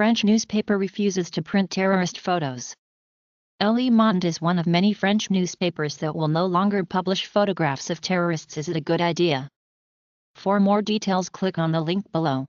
French newspaper refuses to print terrorist photos. Le Monde is one of many French newspapers that will no longer publish photographs of terrorists. Is it a good idea? For more details click on the link below.